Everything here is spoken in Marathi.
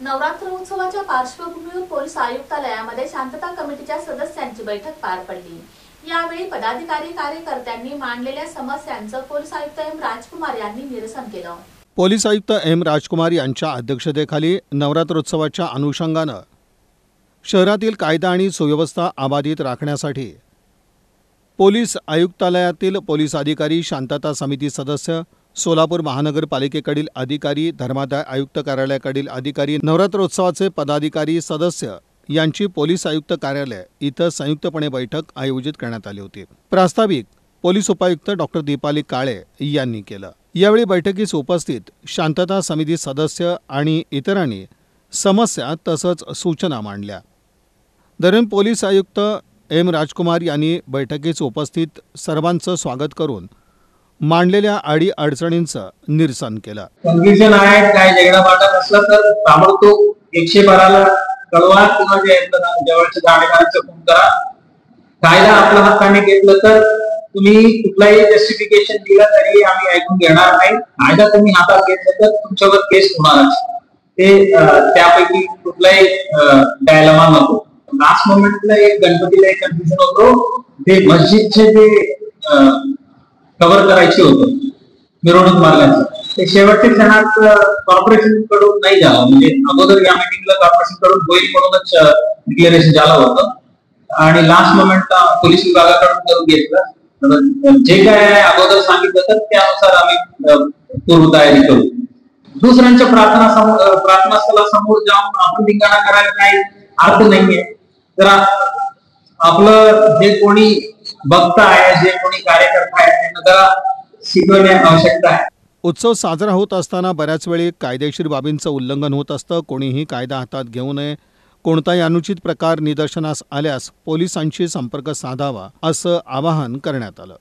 नवरात्र उत्सवाच्या पार्श्वभूमीवर पोलीस आयुक्तालयामध्ये शांतता कमिटीच्या सदस्यांची बैठक पार पडली. यावेळी पदाधिकारी कार्यकर्त्यांनी मांडलेल्या समस्यांचं पोलीस आयुक्त एम राजकुमार यांनी निरसन केलं. पोलीस आयुक्त एम राजकुमार यांच्या अध्यक्षतेखाली नवरात्रोत्सवाच्या अनुषंगानं शहरातील कायदा आणि सुव्यवस्था अबाधित राखण्यासाठी पोलीस आयुक्तालयातील पोलीस अधिकारी शांतता समिती सदस्य सोलापूर महानगरपालिकेकडील अधिकारी धर्मादाय आयुक्त कार्यालयाकडील अधिकारी नवरात्रोत्सवाचे पदाधिकारी सदस्य यांची पोलीस आयुक्त कार्यालय इथं संयुक्तपणे बैठक आयोजित करण्यात आली होती. प्रास्ताविक पोलीस उपायुक्त डॉक्टर दीपाली काळे यांनी केलं. यावेळी बैठकीस उपस्थित शांतता समिती सदस्य आणि इतरांनी समस्या तसंच सूचना मांडल्या. दरम्यान पोलीस आयुक्त एम राजकुमार यांनी बैठकीस उपस्थित सर्वांचं स्वागत करून मांडलेल्या अडी अडचणींचं निरसन केलं. कन्फ्युजन आहे काय झगडा वाटत असलं तर ताबडतोब एकशे बाराला कळवा किंवा जे जवळच्या जाणेकरांचा फोन करा. कायदा आपल्या हाताने घेतलं तर तुम्ही कुठलाही जस्टिफिकेशन दिलं तरी आम्ही ऐकून घेणार नाही. कायदा तुम्ही हातात घेतलं तर तुमच्यावर केस होणारच. ते त्यापैकी कुठलाही डायलमा नको. लास्ट मोमेंटला एक गणपतीला एक कन्फ्युजन होतो. ते मस्जिदचे जे कव्हर करायचे होती. मिरवणूक मार्गाची. ते शेवटच्या क्षणात कॉर्पोरेशनकडून नाही झालं. म्हणजे अगोदर या मिटिंगला कॉर्पोरेशनकडून होईल म्हणूनच डिक्लेरेशन झालं होतं. आणि लास्ट मोमेंटला पोलीस विभागाकडून करून घेतलं. जे काय आहे अगोदर सांगितलं तर त्यानुसार आम्ही पूर्व तयारी करू. दुसऱ्यांच्या प्रार्थना समोर प्रार्थना प्रार्थना स्थळासमोर जाऊन आपण धिंगाणा करायला काही अर्थ नाहीये. तर आपलं जे कोणी भक्त आहे जे कोणी कार्य आहे शिकवणे आवश्यकता आहे. उत्सव साजरा होत असताना बऱ्याच वेळी कायदेशीर बाबींचं उल्लंघन होत असतं. कोणीही कायदा हातात घेऊ नये. कोणताही अनुचित प्रकार निदर्शनास आल्यास पोलिसांशी संपर्क साधावा असं आवाहन करण्यात आलं.